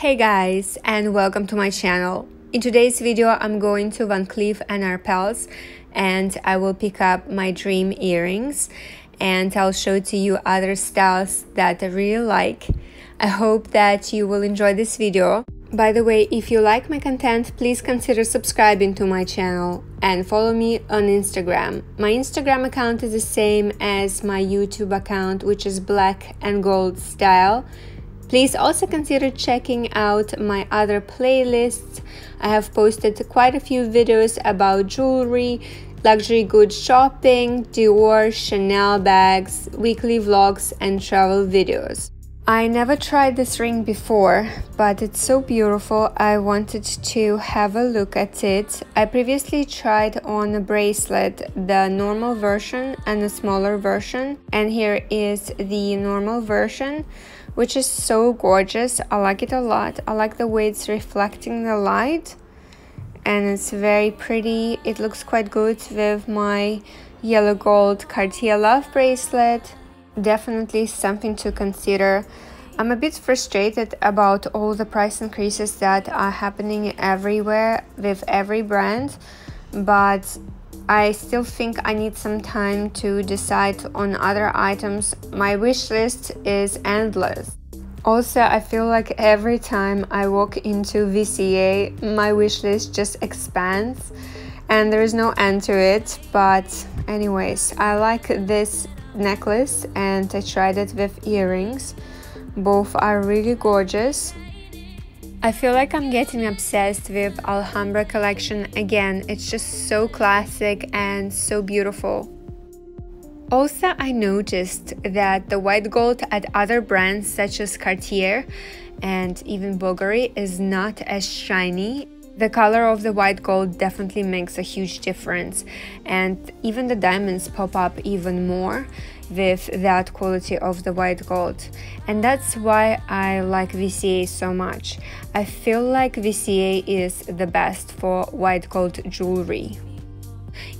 Hey guys and welcome to my channel. In today's video I'm going to Van Cleef and Arpels and I will pick up my dream earrings and I'll show to you other styles that I really like. I hope that you will enjoy this video. By the way, if you like my content, please consider subscribing to my channel and follow me on Instagram. My Instagram account is the same as my YouTube account, which is black and gold style. Please also consider checking out my other playlists. I have posted quite a few videos about jewelry, luxury goods shopping, Dior, Chanel bags, weekly vlogs, and travel videos. I never tried this ring before, but it's so beautiful. I wanted to have a look at it. I previously tried on a bracelet, the normal version and the smaller version, and here is the normal version which is so gorgeous. I like it a lot. I like the way it's reflecting the light and it's very pretty. It looks quite good with my yellow gold Cartier Love bracelet. Definitely something to consider. I'm a bit frustrated about all the price increases that are happening everywhere with every brand, but I still think I need some time to decide on other items. My wish list is endless. Also, I feel like every time I walk into VCA, my wish list just expands and there is no end to it. But, anyways, I like this necklace and I tried it with earrings. Both are really gorgeous. I feel like I'm getting obsessed with Alhambra collection again. It's just so classic and so beautiful. Also, I noticed that the white gold at other brands such as Cartier and even Bulgari is not as shiny. The color of the white gold definitely makes a huge difference and even the diamonds pop up even more with that quality of the white gold and that's why I like VCA so much. I feel like VCA is the best for white gold jewelry.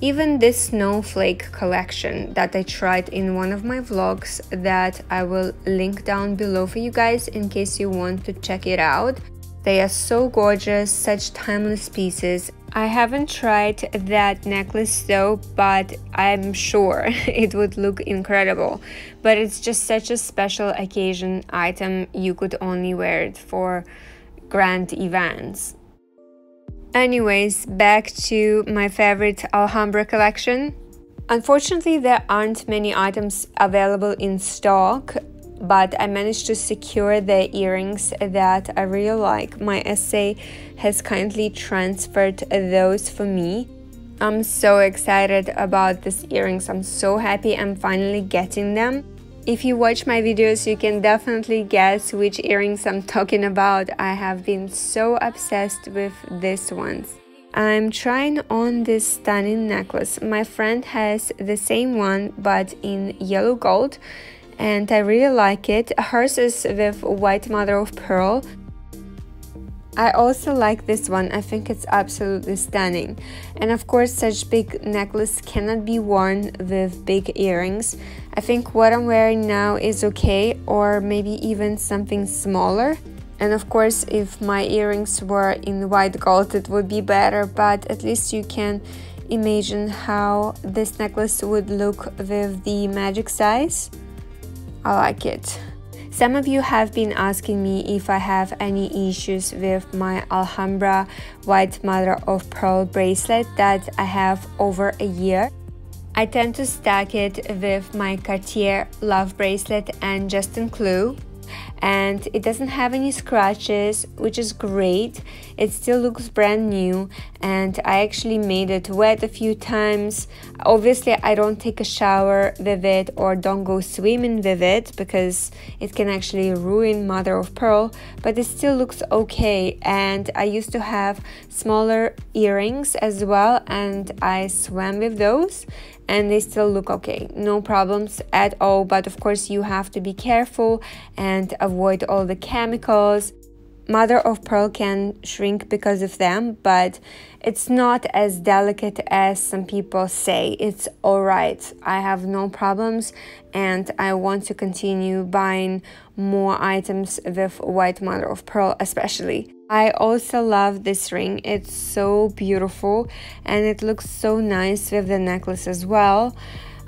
Even this snowflake collection that I tried in one of my vlogs that I will link down below for you guys in case you want to check it out. They are so gorgeous, such timeless pieces I haven't tried that necklace though, but I'm sure it would look incredible. But it's just such a special occasion item, you could only wear it for grand events. Anyways, back to my favorite Alhambra collection. Unfortunately, there aren't many items available in stock, but I managed to secure the earrings that I really like. My SA has kindly transferred those for me. I'm so excited about these earrings. I'm so happy I'm finally getting them. If you watch my videos, you can definitely guess which earrings I'm talking about. I have been so obsessed with these ones. I'm trying on this stunning necklace. My friend has the same one but in yellow gold and I really like it. Hers is with white mother of pearl. I also like this one, I think it's absolutely stunning. And of course, such big necklace cannot be worn with big earrings. I think what I'm wearing now is okay, or maybe even something smaller. And of course, if my earrings were in white gold, it would be better, but at least you can imagine how this necklace would look with the magic size. I like it. Some of you have been asking me if I have any issues with my Alhambra white mother of pearl bracelet that I have over a year. I tend to stack it with my Cartier love bracelet and Juste un Clou and it doesn't have any scratches which is great. It still looks brand new and I actually made it wet a few times. Obviously I don't take a shower with it or don't go swimming with it because it can actually ruin mother of pearl but it still looks okay. And I used to have smaller earrings as well and I swam with those and they still look okay no problems at all but of course you have to be careful and avoid all the chemicals mother of pearl can shrink because of them, but it's not as delicate as some people say. It's all right. I have no problems and I want to continue buying more items with white mother of pearl especially. I also love this ring. It's so beautiful and it looks so nice with the necklace as well.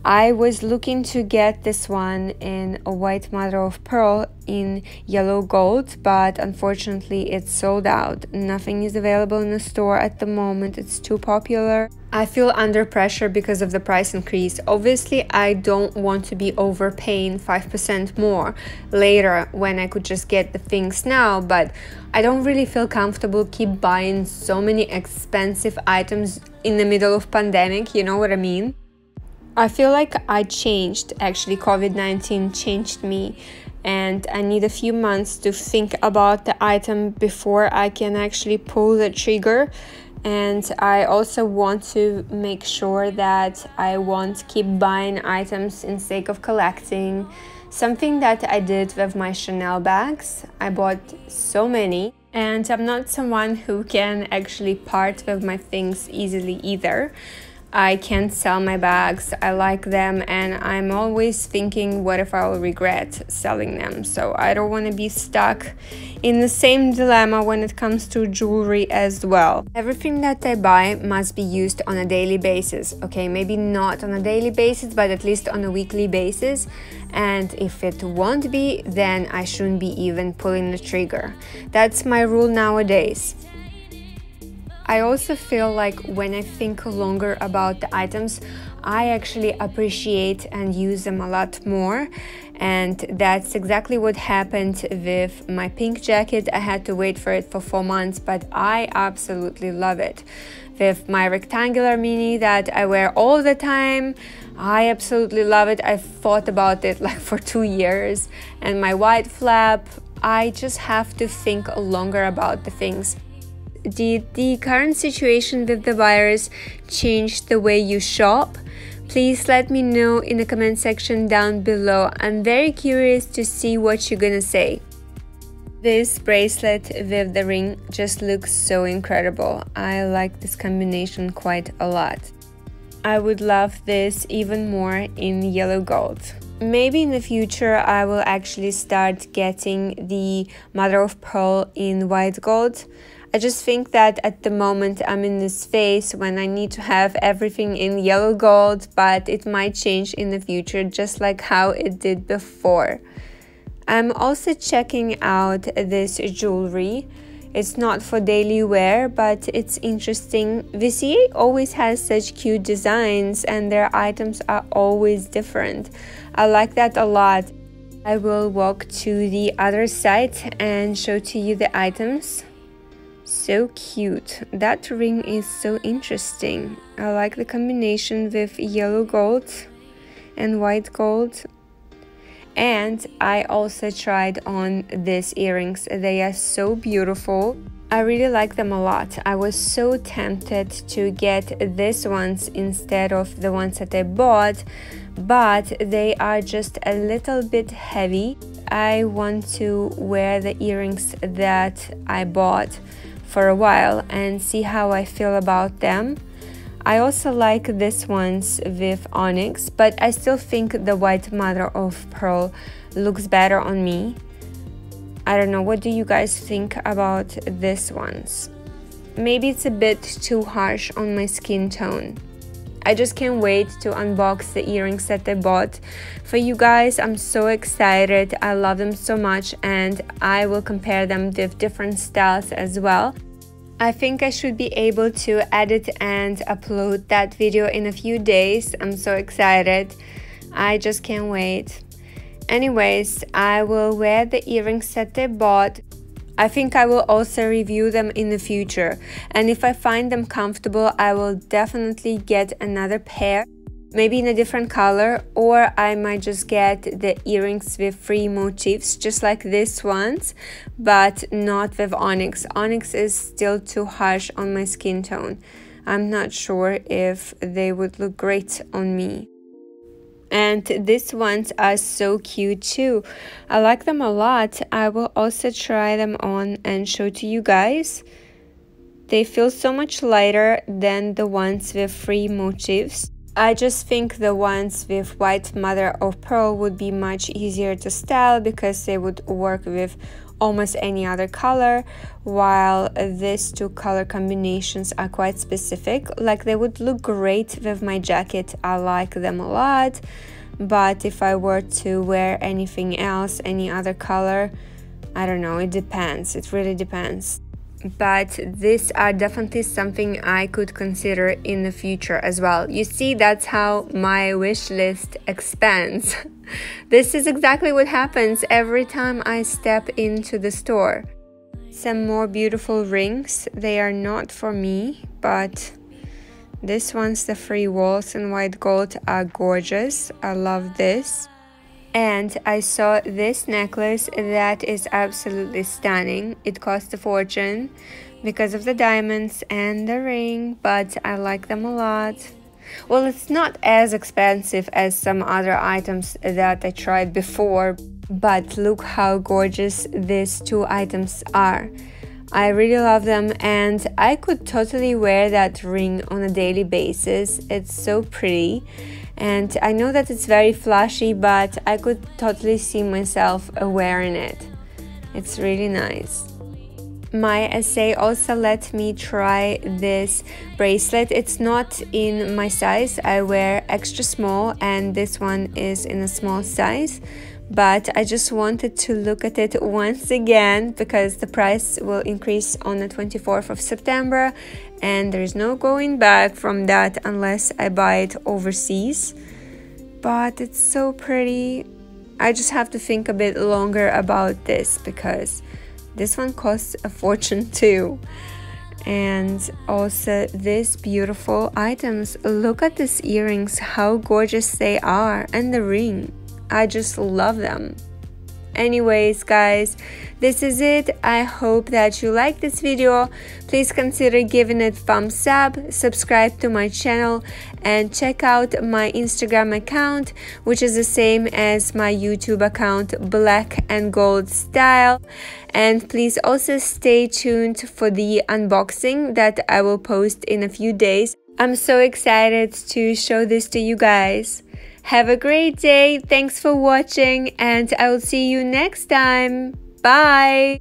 I was looking to get this one in a white mother of pearl in yellow gold, but unfortunately it's sold out. Nothing is available in the store at the moment, it's too popular. I feel under pressure because of the price increase. Obviously, I don't want to be overpaying 5% more later when I could just get the things now, but I don't really feel comfortable keep buying so many expensive items in the middle of pandemic, you know what I mean? I feel like I changed. Actually COVID 19 changed me. And I need a few months to think about the item before I can actually pull the trigger. And I also want to make sure that I won't keep buying items in sake of collecting. Something that I did with my Chanel bags. I bought so many. And I'm not someone who can actually part with my things easily either I can't sell my bags. I like them and I'm always thinking what if I will regret selling them. So I don't want to be stuck in the same dilemma when it comes to jewelry as well. Everything that I buy must be used on a daily basis. Okay, maybe not on a daily basis, but at least on a weekly basis. And if it won't be, then I shouldn't be even pulling the trigger. That's my rule nowadays. I also feel like when I think longer about the items, I actually appreciate and use them a lot more. And that's exactly what happened with my pink jacket. I had to wait for it for four months, but I absolutely love it. With my rectangular mini that I wear all the time, I absolutely love it. I've thought about it like for two years. And my white flap, I just have to think longer about the things did the current situation with the virus change the way you shop? Please let me know in the comment section down below. I'm very curious to see what you're gonna say. This bracelet with the ring just looks so incredible. I like this combination quite a lot. I would love this even more in yellow gold. Maybe in the future I will actually start getting the mother of pearl in white gold. I just think that at the moment I'm in this phase when I need to have everything in yellow gold, but it might change in the future just like how it did before. I'm also checking out this jewelry. It's not for daily wear, but it's interesting. VCA always has such cute designs and their items are always different. I like that a lot. I will walk to the other side and show to you the items. So cute. That ring is so interesting. I like the combination with yellow gold and white gold. And I also tried on these earrings. They are so beautiful. I really like them a lot. I was so tempted to get these ones instead of the ones that I bought, but they are just a little bit heavy. I want to wear the earrings that I bought for a while and see how I feel about them. I also like this ones with onyx, but I still think the white mother of pearl looks better on me. I don't know, what do you guys think about these ones? Maybe it's a bit too harsh on my skin tone. I just can't wait to unbox the earrings that I bought for you guys. I'm so excited. I love them so much and I will compare them with different styles as well. I think I should be able to edit and upload that video in a few days. I'm so excited. I just can't wait. Anyways, I will wear the earrings that I bought I think I will also review them in the future. And if I find them comfortable I will definitely get another pair maybe in a different color or I might just get the earrings with three motifs just like this ones but not with onyx. Onyx is still too harsh on my skin tone. I'm not sure if they would look great on me and these ones are so cute too. I like them a lot. I will also try them on and show to you guys. They feel so much lighter than the ones with free motifs. I just think the ones with white mother of pearl would be much easier to style because they would work with almost any other color while these two color combinations are quite specific. Like they would look great with my jacket. I like them a lot but if I were to wear anything else any other color I don't know it depends. It really depends but these are definitely something I could consider in the future as well. You see, that's how my wish list expands. this is exactly what happens every time I step into the store. Some more beautiful rings. They are not for me, but this one's the Frivoles in white gold are gorgeous. I love this and I saw this necklace that is absolutely stunning. It cost a fortune because of the diamonds and the ring, but I like them a lot. Well, it's not as expensive as some other items that I tried before, but look how gorgeous these two items are. I really love them and I could totally wear that ring on a daily basis. It's so pretty and I know that it's very flashy but I could totally see myself wearing it. It's really nice. My SA also let me try this bracelet. It's not in my size. I wear extra small and this one is in a small size but I just wanted to look at it once again because the price will increase on the 24th of September and there's no going back from that unless I buy it overseas. But it's so pretty. I just have to think a bit longer about this because this one costs a fortune too. And also these beautiful items. Look at these earrings, how gorgeous they are, and the ring. I just love them. Anyways, guys, this is it. I hope that you like this video. Please consider giving it thumbs up, subscribe to my channel, and check out my Instagram account, which is the same as my YouTube account, Black and Gold Style. And please also stay tuned for the unboxing that I will post in a few days. I'm so excited to show this to you guys. Have a great day. Thanks for watching, and I will see you next time. Bye.